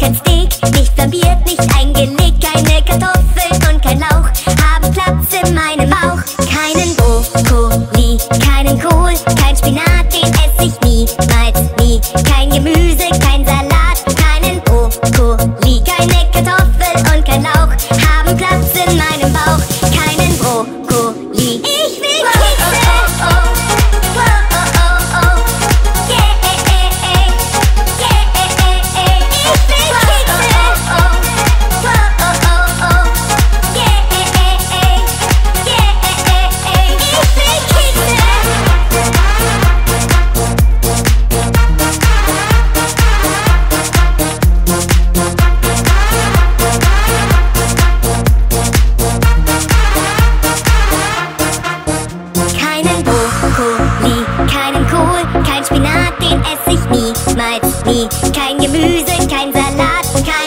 kein Steak, nicht We can.